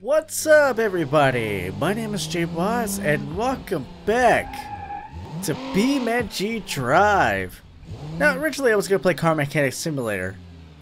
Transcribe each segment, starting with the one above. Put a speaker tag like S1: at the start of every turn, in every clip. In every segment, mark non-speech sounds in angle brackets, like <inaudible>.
S1: What's up, everybody? My name is Jay Woz, and welcome back to BeamNG Drive. Now, originally I was going to play Car Mechanic Simulator,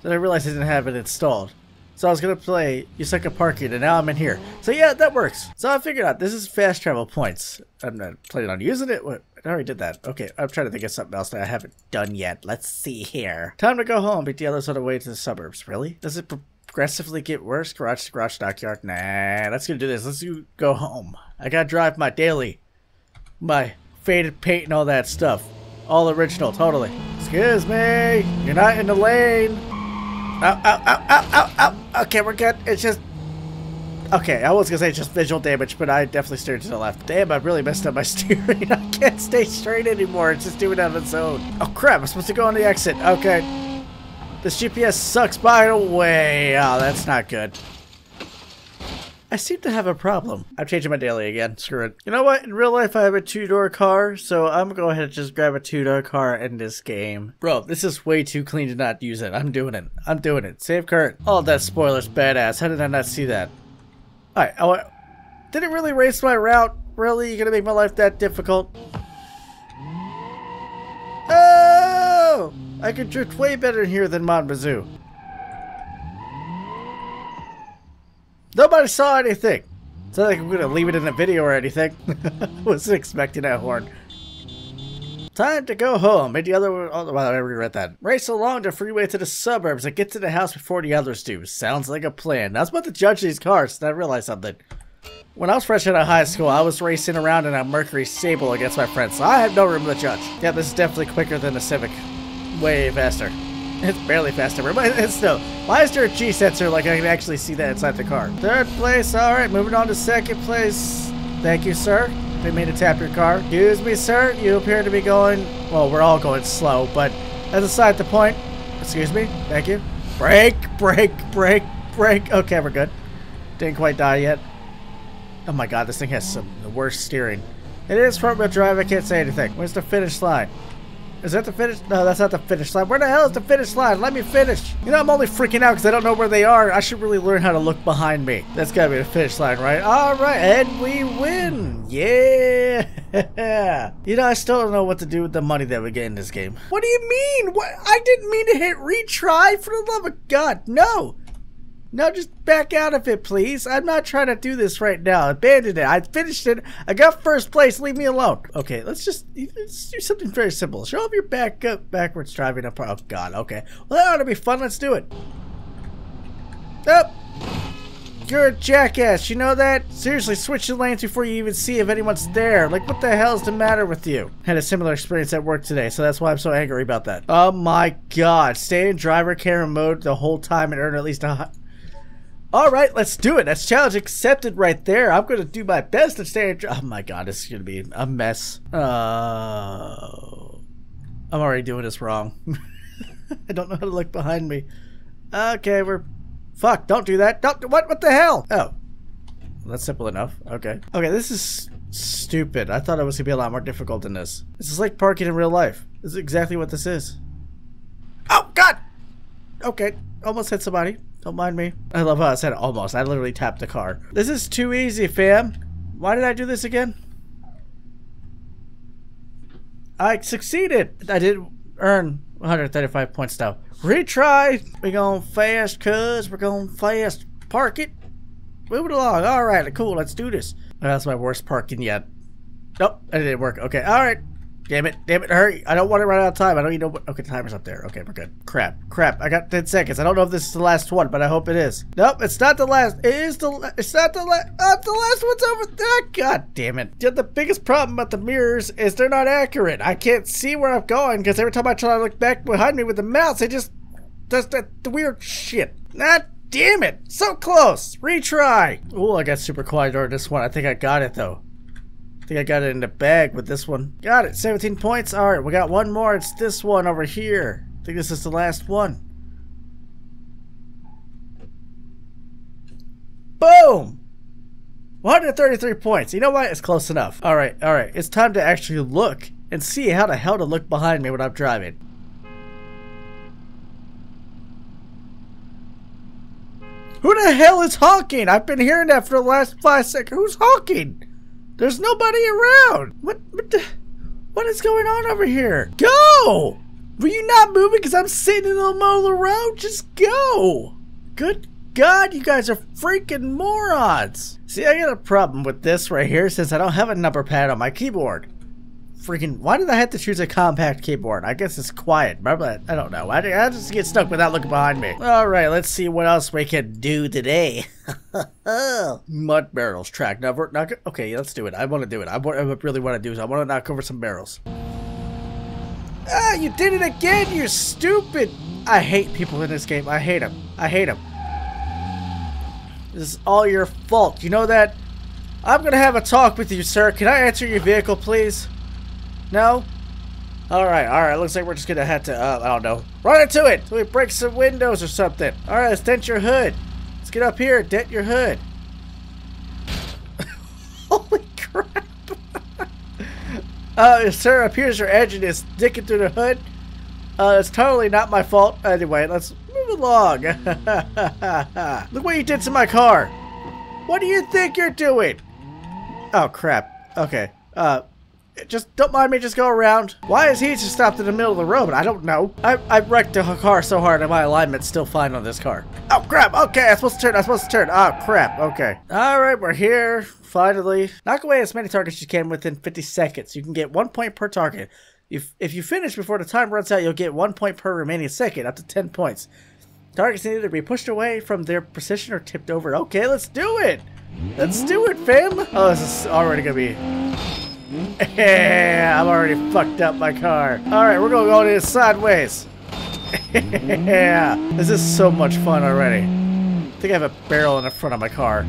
S1: then I realized I didn't have it installed. So I was going to play Yusaku Parking, and now I'm in here. So yeah, that works. So I figured out this is fast travel points. I'm not planning on using it. What? I already did that. Okay, I'm trying to think of something else that I haven't done yet. Let's see here. Time to go home, beat the others on the way to the suburbs. Really? Does it progressively get worse? Garage to garage stockyard? Nah, let's go do this. Let's go home. I gotta drive my daily. My faded paint and all that stuff. All original, totally. Excuse me, you're not in the lane. Ow, ow, ow, ow, ow, ow. Okay, we're good. It's just... Okay, I was gonna say just visual damage, but I definitely steered to the left. Damn, I really messed up my <laughs> steering. I can't stay straight anymore. It's just doing it on its own. Oh crap, I'm supposed to go on the exit. Okay. This GPS sucks, by the way. Oh, that's not good. I seem to have a problem. I'm changing my daily again. Screw it. You know what? In real life, I have a two-door car, so I'm gonna go ahead and just grab a two-door car in this game. Bro, this is way too clean to not use it. I'm doing it. I'm doing it. Save current. Oh, that spoiler's badass. How did I not see that? Alright, oh, did it really race my route? Really? You're gonna make my life that difficult? Oh! I could drift way better in here than Mon Bazou. Nobody saw anything. It's not like I'm gonna leave it in a video or anything. <laughs> Wasn't expecting that horn. Time to go home. Maybe the other one. Oh, well, I already read that. Race along the freeway to the suburbs and get to the house before the others do. Sounds like a plan. I was about to judge these cars, and I realized something. When I was fresh out of high school, I was racing around in a Mercury Sable against my friends, so I have no room to judge. Yeah, this is definitely quicker than the Civic. Way faster. <laughs> It's barely faster, but <laughs> it's still. Why is there a G sensor like I can actually see that inside the car? Third place, alright, moving on to second place. Thank you, sir. Didn't mean to tap your car. Excuse me, sir. You appear to be going, well, we're all going slow, but as aside the point, excuse me, thank you. Brake, brake, brake, brake. Okay, we're good. Didn't quite die yet. Oh my god, this thing has some the worst steering. It is front wheel drive, I can't say anything. Where's the finish line? Is that the finish? No, that's not the finish line. Where the hell is the finish line? Let me finish. You know, I'm only freaking out because I don't know where they are. I should really learn how to look behind me. That's gotta be the finish line, right? All right, and we win. Yeah. <laughs> you know, I still don't know what to do with the money that we get in this game. What do you mean? What? I didn't mean to hit retry. For the love of God, no. No, just back out of it, please. I'm not trying to do this right now. Abandon it. I finished it. I got first place. Leave me alone. Okay, let's just let's do something very simple. Show off your back up, backwards driving up. Oh God. Okay. Well, that ought to be fun. Let's do it. Up. You're a jackass. You know that? Seriously, switch the lanes before you even see if anyone's there. Like, what the hell is the matter with you? Had a similar experience at work today, so that's why I'm so angry about that. Oh my God. Stay in driver camera mode the whole time and earn at least a all right, let's do it. That's challenge accepted right there. I'm going to do my best to stay. Oh my god, this is going to be a mess. Uh, I'm already doing this wrong. <laughs> I don't know how to look behind me. Okay, we're... Fuck, don't do that. Don't... What, what the hell? Oh. That's simple enough. Okay. Okay, this is stupid. I thought it was going to be a lot more difficult than this. This is like parking in real life. This is exactly what this is. Oh, God! Okay, almost hit somebody. Don't mind me. I love how I said almost. I literally tapped the car. This is too easy, fam. Why did I do this again? I succeeded. I did earn 135 points though. Retry. We're going fast, cuz. We're going fast. Park it. Move it along. All right, cool. Let's do this. That's my worst parking yet. Nope, that didn't work. Okay, all right. Damn it, damn it, hurry. I don't want to run out of time. I don't even know what... Okay, the timer's up there. Okay, we're good. Crap, crap. I got 10 seconds. I don't know if this is the last one, but I hope it is. Nope, it's not the last. It is the... It's not the last... Oh, uh, the last one's over... Oh, God damn it. The biggest problem about the mirrors is they're not accurate. I can't see where I'm going because every time I try to look back behind me with the mouse, it just does that weird shit. Not damn it. So close. Retry. Oh, I got super quiet during this one. I think I got it, though. I think I got it in the bag with this one. Got it, 17 points. All right, we got one more. It's this one over here. I think this is the last one. Boom! 133 points. You know what? It's close enough. All right, all right. It's time to actually look and see how the hell to look behind me when I'm driving. Who the hell is honking? I've been hearing that for the last five seconds. Who's honking? There's nobody around. What? What, the, what is going on over here? Go! Were you not moving because I'm sitting in the middle of the road? Just go! Good God, you guys are freaking morons! See, I got a problem with this right here since I don't have a number pad on my keyboard. Freaking, why did I have to choose a compact keyboard? I guess it's quiet. That? I don't know. I, I just get stuck without looking behind me. Alright, let's see what else we can do today. <laughs> Mud barrels track. Now, we're not Okay, let's do it. I want to do it. I, what I really want to do is I want to knock over some barrels. Ah, you did it again, you stupid! I hate people in this game. I hate them. I hate them. This is all your fault. You know that? I'm gonna have a talk with you, sir. Can I enter your vehicle, please? No? Alright, alright. Looks like we're just gonna have to, uh, I don't know. Run into it! So we break some windows or something. Alright, let's dent your hood. Let's get up here, dent your hood. <laughs> Holy crap! uh, sir, appears your engine is sticking through the hood. Uh, it's totally not my fault. Anyway, let's move along. <laughs> Look what you did to my car. What do you think you're doing? Oh, crap. Okay. Uh, just don't mind me, just go around. Why is he just stopped in the middle of the road? I don't know. I, I wrecked the car so hard and my alignment's still fine on this car. Oh crap, okay, I'm supposed to turn, I'm supposed to turn. Oh crap, okay. Alright, we're here, finally. Knock away as many targets as you can within 50 seconds. You can get one point per target. If, if you finish before the time runs out, you'll get one point per remaining second, up to 10 points. Targets need to be pushed away from their position or tipped over. Okay, let's do it! Let's do it, fam! Oh, this is already gonna be yeah, I'm already fucked up my car. Alright, we're gonna go this sideways. <laughs> yeah, this is so much fun already. I think I have a barrel in the front of my car.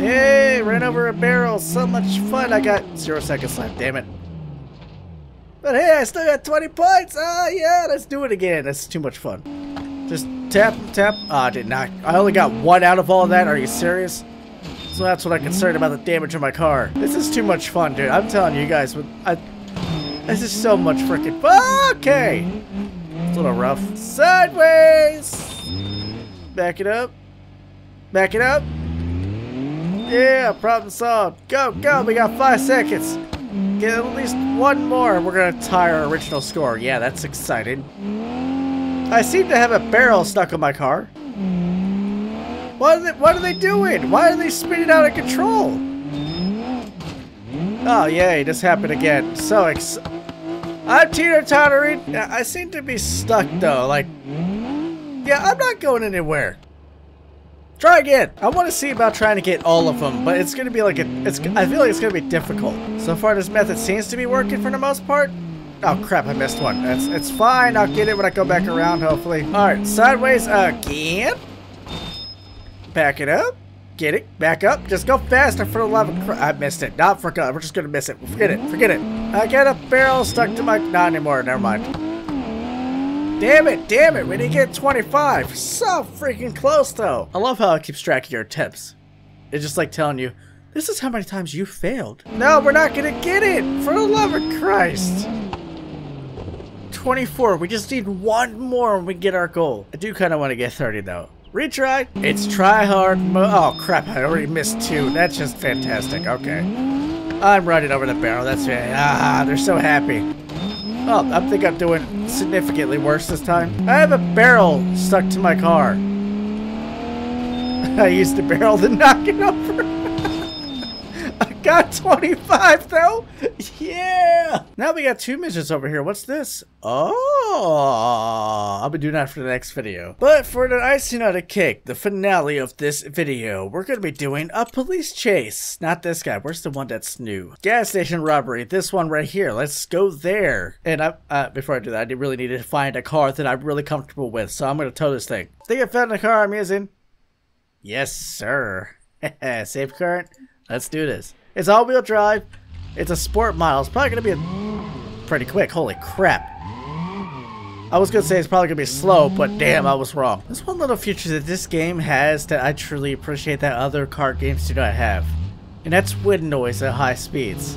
S1: Hey, ran over a barrel. So much fun. I got zero seconds left. Damn it. But hey, I still got 20 points. Ah, yeah, let's do it again. That's too much fun. Tap, tap. Oh, I did not. I only got one out of all of that. Are you serious? So that's what I'm concerned about the damage on my car. This is too much fun, dude. I'm telling you guys. I, this is so much freaking. Okay. It's a little rough. Sideways. Back it up. Back it up. Yeah, problem solved. Go, go. We got five seconds. Get at least one more and we're going to tie our original score. Yeah, that's exciting. I seem to have a barrel stuck on my car. What are they, what are they doing? Why are they spinning out of control? Oh, yay, this happened again. So ex- I'm teeter-tottering. I seem to be stuck, though. Like, yeah, I'm not going anywhere. Try again. I want to see about trying to get all of them, but it's going to be like a, it's, I feel like it's going to be difficult. So far, this method seems to be working for the most part. Oh crap, I missed one. It's, it's fine, I'll get it when I go back around, hopefully. Alright, sideways again. Back it up. Get it. Back up. Just go faster for the love of I missed it. Not for God. We're just gonna miss it. Forget it. Forget it. I got a barrel stuck to my... Not anymore. Never mind. Damn it. Damn it. We didn't get 25. So freaking close, though. I love how it keeps track of your attempts. It's just like telling you, this is how many times you failed. No, we're not gonna get it. For the love of Christ. 24. We just need one more and we get our goal. I do kind of want to get 30 though. Retry. It's try hard Oh crap, I already missed two. That's just fantastic. Okay. I'm running over the barrel. That's. Ah, they're so happy. Oh, I think I'm doing significantly worse this time. I have a barrel stuck to my car. <laughs> I used the barrel to knock it over. Got 25 though? Yeah! Now we got two missions over here. What's this? Oh, I'll be doing that for the next video. But for the icing on the cake, the finale of this video, we're going to be doing a police chase. Not this guy. Where's the one that's new? Gas station robbery. This one right here. Let's go there. And I, uh, before I do that, I really need to find a car that I'm really comfortable with. So I'm going to tow this thing. Think I found the car I'm using? Yes, sir. <laughs> Safe current. Let's do this. It's all-wheel drive. It's a sport model. It's probably going to be pretty quick. Holy crap. I was going to say it's probably going to be slow, but damn, I was wrong. There's one little feature that this game has that I truly appreciate that other kart games do not have. And that's wind noise at high speeds.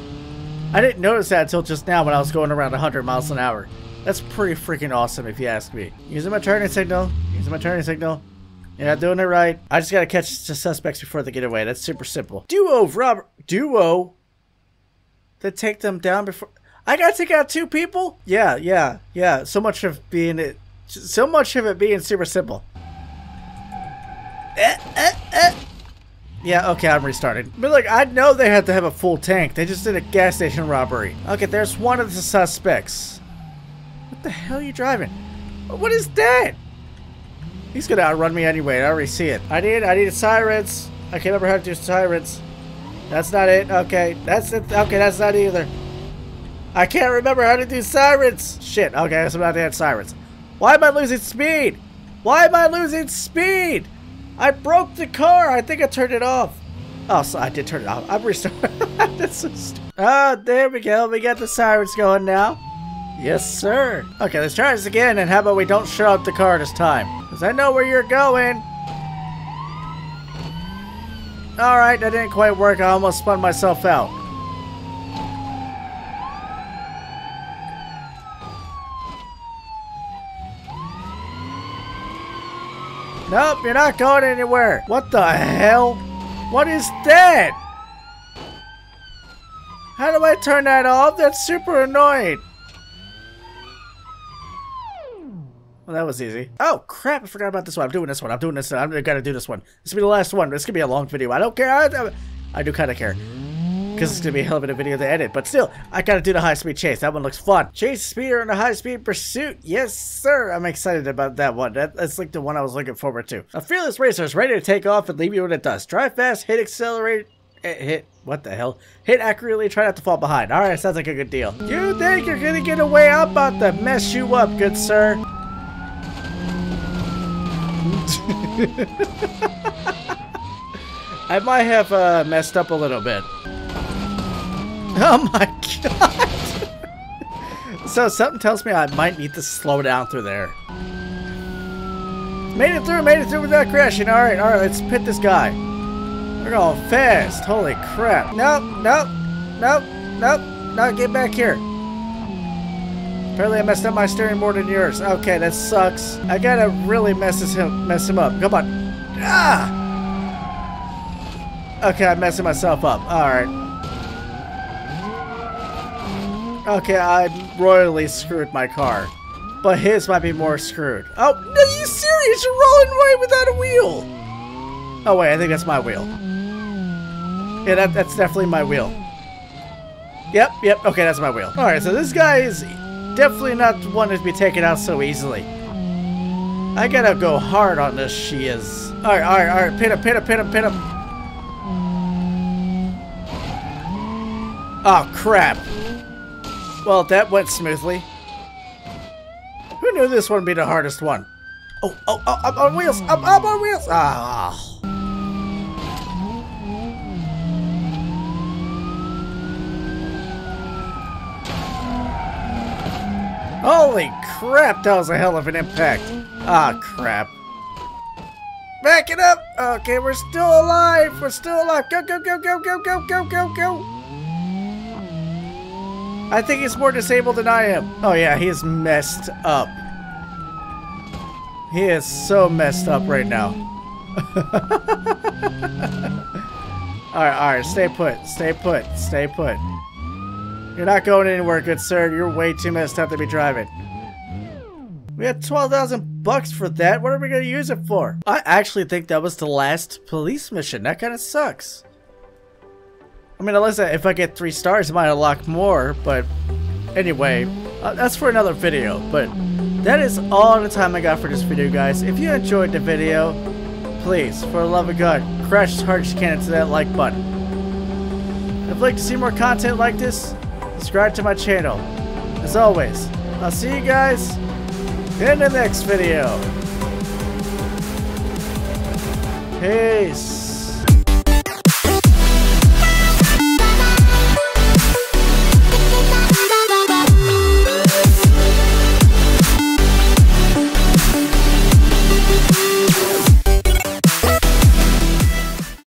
S1: I didn't notice that until just now when I was going around 100 miles an hour. That's pretty freaking awesome if you ask me. Using my turning signal. Using my turning signal. Yeah, doing it right. I just gotta catch the suspects before they get away. That's super simple. Duo of Robert. Duo? To take them down before... I gotta take out two people? Yeah, yeah, yeah. So much of being it... So much of it being super simple. Eh, eh, eh. Yeah, okay, I'm restarting. But like, I know they had to have a full tank. They just did a gas station robbery. Okay, there's one of the suspects. What the hell are you driving? What is that? He's gonna outrun me anyway. I already see it. I need, I need sirens. I can't remember how to do sirens. That's not it. Okay, that's it. Okay, that's not either. I can't remember how to do sirens. Shit. Okay, I'm not to add sirens. Why am I losing speed? Why am I losing speed? I broke the car. I think I turned it off. Oh, so I did turn it off. I'm restarting. So. <laughs> Oh, there we go. We got the sirens going now. Yes, sir. Okay, let's try this again, and how about we don't shut up the car this time? Because I know where you're going. Alright, that didn't quite work. I almost spun myself out. Nope, you're not going anywhere. What the hell? What is that? How do I turn that off? That's super annoying. Well, that was easy. Oh, crap. I forgot about this one. I'm doing this one. I'm doing this one. I'm gonna do this one. This will be the last one. This could be a long video. I don't care. I, I do kind of care because it's gonna be a hell of a video to edit. But still, I gotta do the high speed chase. That one looks fun. Chase speeder in a high speed pursuit. Yes, sir. I'm excited about that one. That, that's like the one I was looking forward to. A fearless racer is ready to take off and leave you when it does. Drive fast, hit accelerate, eh, hit. What the hell? Hit accurately, try not to fall behind. Alright, sounds like a good deal. You think you're gonna get away? I'm about to mess you up, good sir. I might have uh, messed up a little bit. Oh my god! so something tells me I might need to slow down through there. Made it through, made it through without crashing. Alright, alright, let's pit this guy. We're going fast. Holy crap. Nope, nope, nope, nope. No, get back here. Apparently I messed up my steering more than yours. Okay, that sucks. I gotta really mess him mess him up. Come on. Ah! Okay, I'm messing myself up. Alright. Okay, I royally screwed my car. But his might be more screwed. Oh, no, you serious? You're rolling away without a wheel. Oh, wait, I think that's my wheel. Yeah, that, that's definitely my wheel. Yep, yep, okay, that's my wheel. Alright, so this guy is definitely not one to be taken out so easily. I gotta go hard on this, she is. Alright, alright, alright, pin him, pin him, pin him, pin him. Oh, crap. Well, that went smoothly. Who knew this one would be the hardest one? Oh, oh, oh, I'm on wheels! I'm, I'm on wheels! Ah. Holy crap, that was a hell of an impact. Ah, crap. Back it up! Okay, we're still alive! We're still alive! Go, go, go, go, go, go, go, go, go! I think he's more disabled than I am. Oh yeah, he is messed up. He is so messed up right now. <laughs> alright, alright, stay put, stay put, stay put. You're not going anywhere, good sir. You're way too messed up to be driving. We had 12,000 bucks for that. What are we going to use it for? I actually think that was the last police mission. That kind of sucks. I mean, unless I, if I get three stars, I might unlock more, but anyway, uh, that's for another video, but that is all the time I got for this video, guys. If you enjoyed the video, please, for the love of God, crash as hard as you can into that like button. If you'd like to see more content like this, subscribe to my channel. As always, I'll see you guys in the next video. Peace.